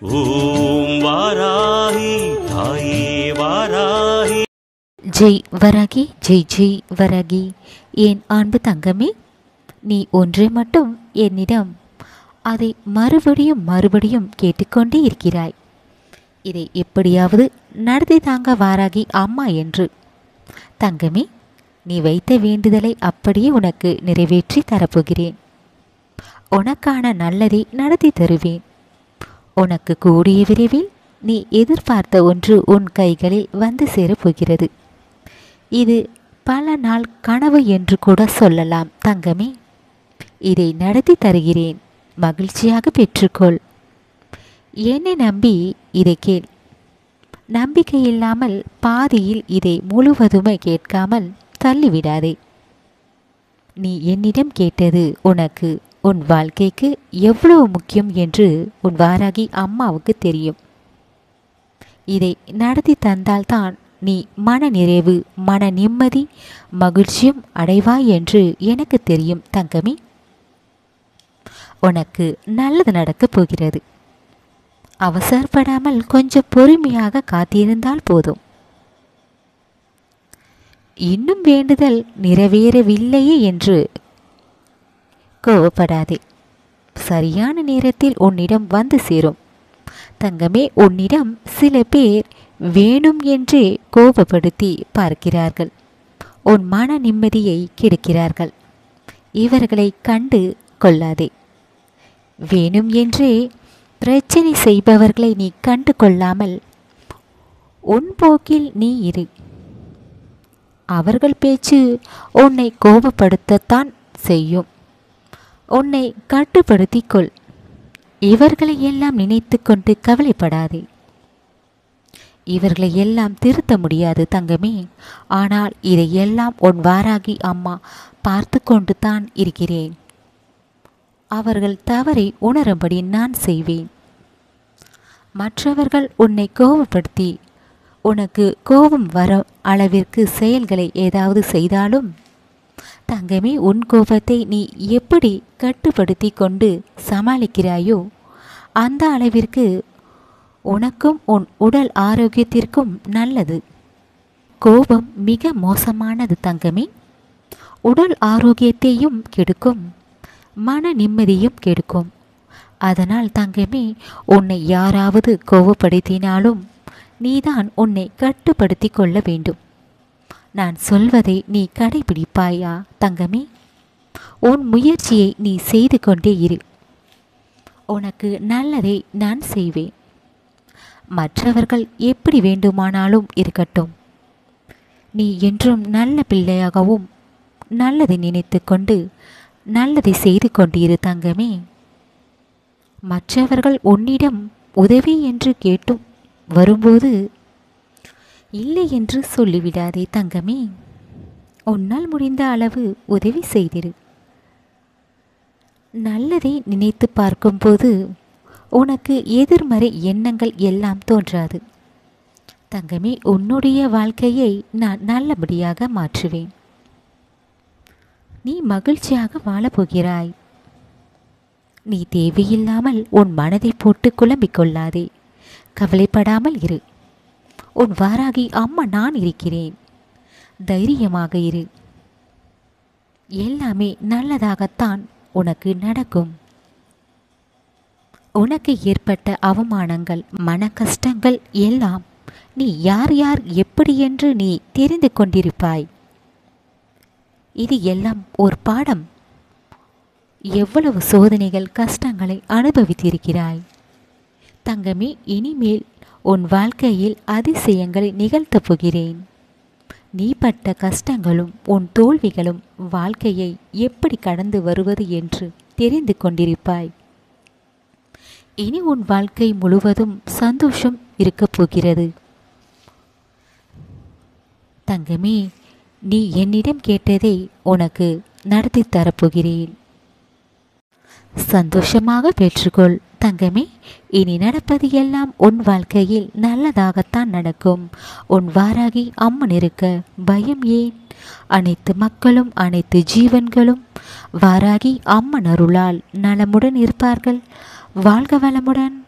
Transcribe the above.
ஓம் வாராகி தாயே வாராகி. ஜெய் வராகி ஜெய் ஜெய் வராகி. என் அன்பு தங்கமே நீ ஒன்றை மட்டும் என்னிடம் அதை மறுபடியும் மறுபடியும் கேட்டுக்கொண்டே இருக்கிறாய். இதை எப்படியாவது நடத்தி தாங்க வாராகி அம்மா என்று. தங்கமே நீ வைத்த வேண்டுதலை அப்படியே உனக்கு நிறைவேற்றி தரப்போகிறேன். உனக்கான நல்லதை நடத்தி தருவேன். உனக்கு கூடிய விரைவில் நீ எதிர்பார்த்த ஒன்று உன் கைகளில் வந்து சேரப்போகிறது. இது பல நாள் கனவு என்று கூட சொல்லலாம் தங்கமே. இதை நடத்தி தருகிறேன். மகிழ்ச்சியாக பெற்றுக்கொள். என்னை நம்பி இதை கேள். நம்பிக்கை இல்லாமல் பாதியில் இதை முழுவதுமே கேட்காமல் தள்ளிவிடாதே. நீ என்னிடம் கேட்டது உனக்கு உன் வாழ்க்கைக்கு எவ்வளவு முக்கியம் என்று உன் வாராகி அம்மாவுக்கு தெரியும். இதை நடத்தி தந்தால்தான் நீ மன நிறைவு மன நிம்மதி மகிழ்ச்சியும் அடைவாய் என்று எனக்கு தெரியும் தங்கமி. உனக்கு நல்லது நடக்கப் போகிறது. அவசரப்படாமல் கொஞ்சம் பொறுமையாக காத்திருந்தால் போதும். இன்னும் வேண்டுதல் நிறைவேறவில்லையே என்று கோவப்படாதே. சரியான நேரத்தில் உன்னிடம் வந்து சேரும். தங்கமே உன்னிடம் சில பேர் வேணும் என்றே கோபப்படுத்தி பார்க்கிறார்கள். உன் மன நிம்மதியை கெடுக்கிறார்கள். இவர்களை கண்டு கொள்ளாதே. வேணும் என்றே பிரச்சனை செய்பவர்களை நீ கண்டு கொள்ளாமல் உன் போக்கில் நீ இரு. அவர்கள் பேச்சு உன்னை கோபப்படுத்தத்தான் செய்யும். உன்னை கட்டுப்படுத்திக் கொள் இவர்களை எல்லாம் நினைத்து கொண்டு கவலைப்படாதே. இவர்களை எல்லாம் திருத்த முடியாது தங்கமே. ஆனால் இதையெல்லாம் உன் வாராகி அம்மா பார்த்து கொண்டு தான் இருக்கிறேன். அவர்கள் தவறை உணரும்படி நான் செய்வேன். மற்றவர்கள் உன்னை கோபப்படுத்தி உனக்கு கோபம் வர அளவிற்கு செயல்களை ஏதாவது செய்தாலும் தங்கமே உன் கோபத்தை நீ எப்படி கட்டுப்படுத்தி கொண்டு சமாளிக்கிறாயோ அந்த அளவிற்கு உனக்கும் உன் உடல் ஆரோக்கியத்திற்கும் நல்லது. கோபம் மிக மோசமானது தங்கமே. உடல் ஆரோக்கியத்தையும் கெடுக்கும் மன நிம்மதியும் கெடுக்கும். அதனால் தங்கமே உன்னை யாராவது கோபப்படுத்தினாலும் நீதான் உன்னை கட்டுப்படுத்தி கொள்ள வேண்டும். நான் சொல்வதை நீ கடைபிடிப்பாயா தங்கமே? உன் முயற்சியை நீ செய்து கொண்டே இரு. உனக்கு நல்லதை நான் செய்வேன். மற்றவர்கள் எப்படி வேண்டுமானாலும் இருக்கட்டும். நீ என்றும் நல்ல பிள்ளையாகவும் நல்லதை நினைத்து கொண்டு நல்லதை செய்து கொண்டிரு தங்கமே. மற்றவர்கள் உன்னிடம் உதவி என்று கேட்டும் வரும்போது இல்லை என்று சொல்லிவிடாதே தங்கமே. உன்னால் முடிந்த அளவு உதவி செய்திரு. நல்லதை நினைத்து பார்க்கும்போது உனக்கு எதிர்மறை எண்ணங்கள் எல்லாம் தோன்றாது. தங்கமே உன்னுடைய வாழ்க்கையை நான் நல்லபடியாக மாற்றுவேன். நீ மகிழ்ச்சியாக வாழப்போகிறாய். நீ தேவையில்லாமல் உன் மனதை போட்டு குழம்பிக் கொள்ளாதே. கவலைப்படாமல் இரு. உன் வாராகி அம்மா நான் இருக்கிறேன். தைரியமாக இரு. எல்லாமே நல்லதாகத்தான் உனக்கு நடக்கும். உனக்கு ஏற்பட்ட அவமானங்கள் மன கஷ்டங்கள் எல்லாம் நீ யார் யார் எப்படி என்று நீ தெரிந்து கொண்டிருப்பாய். இது எல்லாம் ஒரு பாடம். எவ்வளவு சோதனைகள் கஷ்டங்களை அனுபவித்திருக்கிறாய். தங்கமே இனிமேல் உன் வாழ்க்கையில் அதிசயங்களை நிகழ்த்தப் போகிறேன். நீ பட்ட கஷ்டங்களும் உன் தோல்விகளும் வாழ்க்கையை எப்படி கடந்து வருவது என்று தெரிந்து கொண்டிருப்பாய். இனி உன் வாழ்க்கை முழுவதும் சந்தோஷம் இருக்கப் போகிறது. தங்கமே நீ என்னிடம் கேட்டதை உனக்கு நடத்தி தரப்போகிறேன் சந்தோஷமாக பெற்றுக்கொள். தங்கமே இனி நடப்பது எல்லாம் உன் வாழ்க்கையில் நல்லதாகத்தான் நடக்கும். உன் வாராகி அம்மன் இருக்க பயம் ஏன்? அனைத்து மக்களும் அனைத்து ஜீவன்களும் வாராகி அம்மன் அருளால் நலமுடன் இருப்பார்கள். வாழ்க வளமுடன்.